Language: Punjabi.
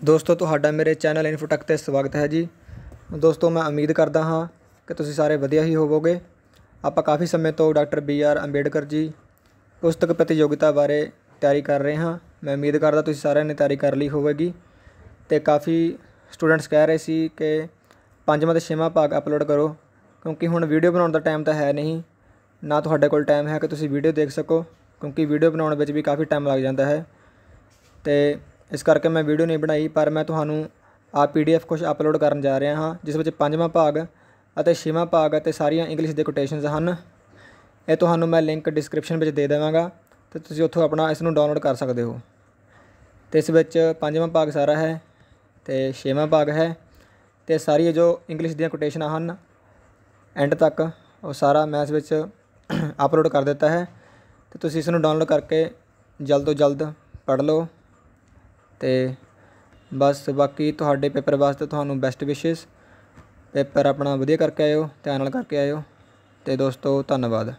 ਦੋਸਤੋ, ਤੁਹਾਡਾ ਮੇਰੇ ਚੈਨਲ ਇਨਫੋਟੈਕ ਤੇ ਸਵਾਗਤ ਹੈ ਜੀ। ਦੋਸਤੋ, ਮੈਂ ਉਮੀਦ ਕਰਦਾ ਹਾਂ ਕਿ ਤੁਸੀਂ ਸਾਰੇ ਵਧੀਆ ਹੀ ਹੋਵੋਗੇ। ਆਪਾਂ ਕਾਫੀ ਸਮੇਂ ਤੋਂ doctor B R Ambedkar ji ਪੁਸਤਕ ਪ੍ਰਤੀਯੋਗਿਤਾ ਬਾਰੇ ਤਿਆਰੀ ਕਰ ਰਹੇ ਹਾਂ। ਮੈਂ ਉਮੀਦ ਕਰਦਾ ਤੁਸੀਂ ਸਾਰਿਆਂ ਨੇ ਤਿਆਰੀ ਕਰ ਲਈ ਹੋਵੇਗੀ ਤੇ ਕਾਫੀ ਸਟੂਡੈਂਟਸ ਕਹਿ ਰਹੇ ਸੀ ਕਿ ਪੰਜਵਾਂ ਤੇ ਛੇਵਾਂ ਭਾਗ ਅਪਲੋਡ ਕਰੋ, ਕਿਉਂਕਿ ਹੁਣ ਵੀਡੀਓ ਬਣਾਉਣ ਦਾ ਟਾਈਮ ਤਾਂ ਹੈ ਨਹੀਂ। ਨਾ ਤੁਹਾਡੇ ਕੋਲ ਟਾਈਮ ਹੈ ਕਿ ਤੁਸੀਂ ਵੀਡੀਓ ਦੇਖ ਸਕੋ, ਕਿਉਂਕਿ ਵੀਡੀਓ ਬਣਾਉਣ ਵਿੱਚ ਵੀ ਕਾਫੀ ਟਾਈਮ ਲੱਗ ਜਾਂਦਾ ਹੈ। ਤੇ ਇਸ ਕਰਕੇ ਮੈਂ ਵੀਡੀਓ ਨਹੀਂ ਬਣਾਈ, ਪਰ ਮੈਂ ਤੁਹਾਨੂੰ ਆ ਪੀਡੀਐਫ ਕੁਝ ਅਪਲੋਡ ਕਰਨ ਜਾ ਰਿਹਾ ਹਾਂ, ਜਿਸ ਵਿੱਚ ਪੰਜਵਾਂ ਭਾਗ ਅਤੇ ਛੇਵਾਂ ਭਾਗ ਅਤੇ ਸਾਰੀਆਂ ਇੰਗਲਿਸ਼ ਦੇ ਕੋਟੇਸ਼ਨਸ ਹਨ। ਇਹ ਤੁਹਾਨੂੰ ਮੈਂ ਲਿੰਕ ਡਿਸਕ੍ਰਿਪਸ਼ਨ ਵਿੱਚ ਦੇ ਦੇਵਾਂਗਾ ਤੇ ਤੁਸੀਂ ਉੱਥੋਂ ਆਪਣਾ ਇਸ ਨੂੰ ਡਾਊਨਲੋਡ ਕਰ ਸਕਦੇ ਹੋ। ਤੇ ਇਸ ਵਿੱਚ ਪੰਜਵਾਂ ਭਾਗ ਸਾਰਾ ਹੈ ਤੇ ਛੇਵਾਂ ਭਾਗ ਹੈ ਤੇ ਸਾਰੀ ਜੋ ਇੰਗਲਿਸ਼ ਦੀਆਂ ਕੋਟੇਸ਼ਨਾਂ ਹਨ ਐਂਡ ਤੱਕ, ਉਹ ਸਾਰਾ ਮੈਂ ਇਸ ਵਿੱਚ ਅਪਲੋਡ ਕਰ ਦਿੱਤਾ ਹੈ। ਤੇ ਤੁਸੀਂ ਇਸ ਨੂੰ ਡਾਊਨਲੋਡ ਕਰਕੇ ਜਲਦ ਤੋਂ ਜਲਦ ਪੜ੍ਹ ਲਓ। ਤੇ ਬਸ ਬਾਕੀ ਤੁਹਾਡੇ ਪੇਪਰ ਵਾਸਤੇ ਤੁਹਾਨੂੰ ਬੈਸਟ ਵਿਸ਼ੇਸ ਪੇਪਰ ਆਪਣਾ ਵਧੀਆ ਕਰਕੇ ਆਇਓ, ਧਿਆਨ ਨਾਲ ਕਰਕੇ ਆਇਓ। ਤੇ ਦੋਸਤੋ, ਧੰਨਵਾਦ।